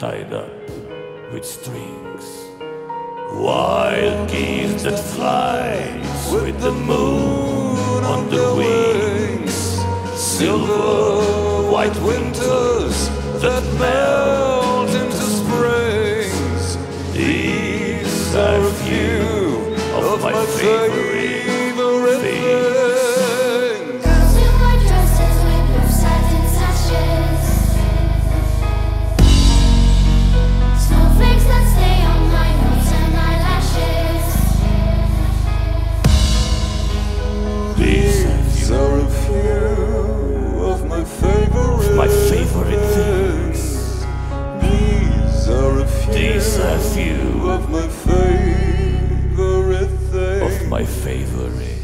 tied up with strings. Wild geese that fly with the moon on their wings. Silver white winters that melt into springs. These are a few of my favorites. of my favorite things. Of my favorite.